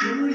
How would